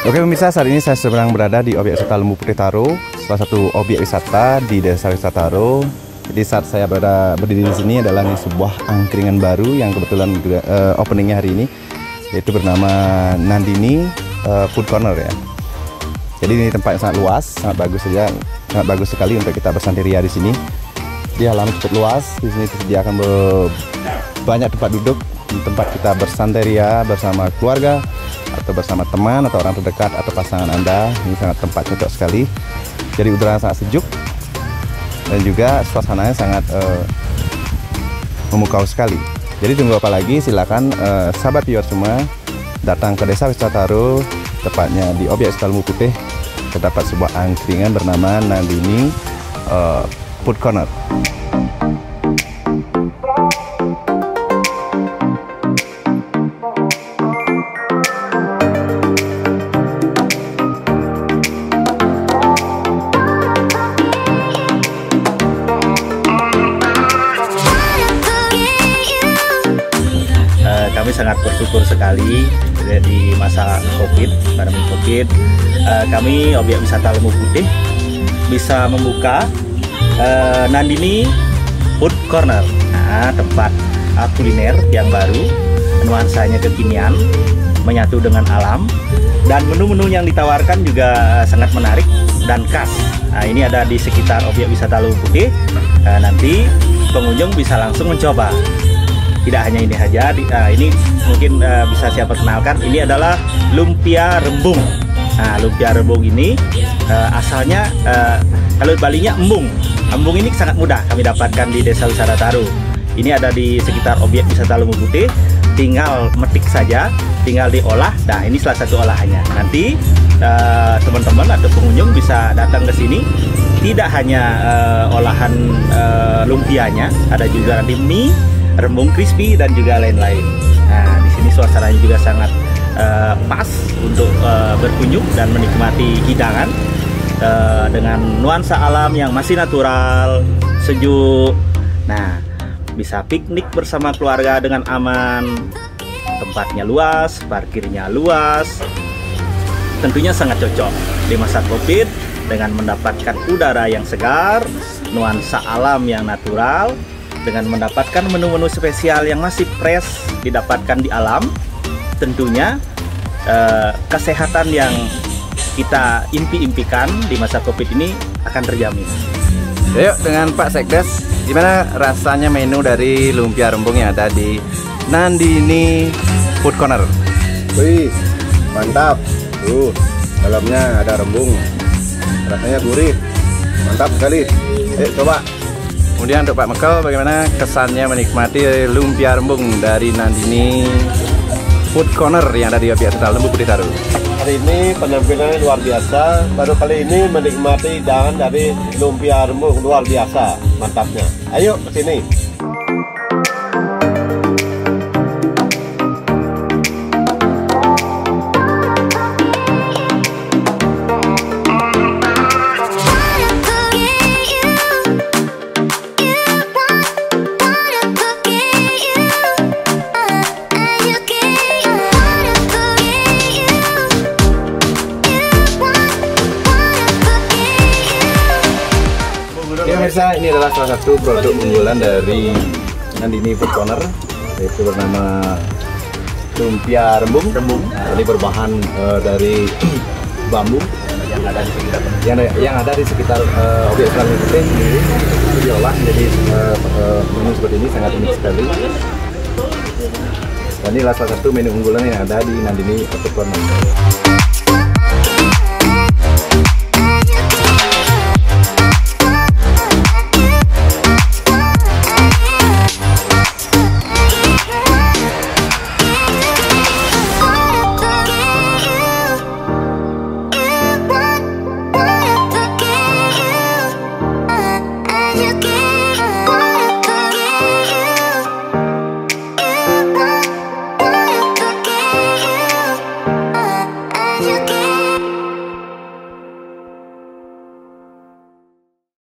Oke pemirsa, saat ini saya sedang berada di objek wisata Lembu Putih Taro, salah satu objek wisata di Desa Wisata Taro. Jadi saat saya berada berdiri di sini adalah ini sebuah angkringan baru yang kebetulan uh, openingnya hari ini, yaitu bernama Nandini uh, Food Corner ya. Jadi ini tempat yang sangat luas, sangat bagus saja, sangat bagus sekali untuk kita bersanteria di sini. Di halaman cukup luas, di sini disediakan banyak tempat duduk, tempat kita bersanteria bersama keluarga, atau bersama teman atau orang terdekat atau pasangan Anda. Ini sangat tempat cocok sekali. Jadi udara sangat sejuk dan juga suasananya sangat uh, memukau sekali. Jadi tunggu apa lagi? Silakan uh, sahabat viewer semua datang ke Desa Wisata Taro, tepatnya di objek wisata Putih. Terdapat sebuah angkringan bernama Nandini uh, Food Corner. Sangat bersyukur sekali di masa COVID, pandemi COVID, uh, kami objek wisata Lembu Putih bisa membuka uh, Nandini Food Corner, nah, tempat uh, kuliner yang baru, nuansanya kekinian, menyatu dengan alam, dan menu-menu yang ditawarkan juga sangat menarik dan khas. Nah, ini ada di sekitar objek wisata Lembu Putih. Uh, nanti pengunjung bisa langsung mencoba tidak hanya ini saja uh, ini mungkin uh, bisa saya perkenalkan ini adalah lumpia rembung. Nah lumpia rembung ini uh, asalnya uh, kalau balinya embung. Embung ini sangat mudah kami dapatkan di desa wisata Taru. Ini ada di sekitar objek wisata Lumbu Putih. Tinggal metik saja tinggal diolah. Nah ini salah satu olahannya. Nanti teman-teman uh, atau pengunjung bisa datang ke sini. Tidak hanya uh, olahan uh, lumpianya ada juga nanti mie rembung crispy dan juga lain-lain. Nah, di sini suasananya juga sangat uh, pas untuk uh, berkunjung dan menikmati hidangan uh, dengan nuansa alam yang masih natural, sejuk. Nah, bisa piknik bersama keluarga dengan aman. Tempatnya luas, parkirnya luas. Tentunya sangat cocok di masa Covid dengan mendapatkan udara yang segar, nuansa alam yang natural, dengan mendapatkan menu-menu spesial yang masih fresh didapatkan di alam tentunya eh, kesehatan yang kita impi-impikan di masa covid ini akan terjamin. Yuk dengan Pak Sekdes gimana rasanya menu dari lumpia rembung yang ada di Nandini Food Corner? Wih mantap. Tuh dalamnya ada rembung. Rasanya gurih. Mantap sekali. Ayo coba Kemudian untuk Pak Mekel, bagaimana kesannya menikmati lumpia rembung dari Nandini Food Corner yang ada di Wisata Lembu Putih Taru? Hari ini penampilannya luar biasa. Baru kali ini menikmati hidangan dari lumpia rembung luar biasa mantapnya. Ayo ke sini. Pemirsa, ini adalah salah satu produk unggulan dari Nandini Food Corner yaitu bernama lumpia rembung. Rembung. Nah, ini berbahan uh, dari bambu yang ada di sekitar yang, yang ada di sekitar uh, objek wisata putih itu diolah menjadi uh, uh, menu seperti ini sangat unik sekali. Dan inilah salah satu menu unggulan yang ada di Nandini Food Corner.